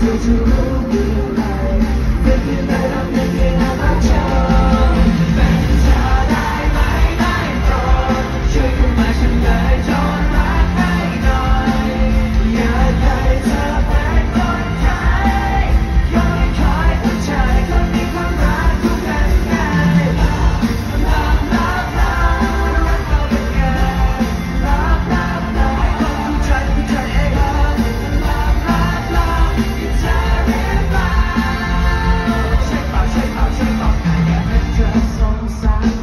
Did you know? side.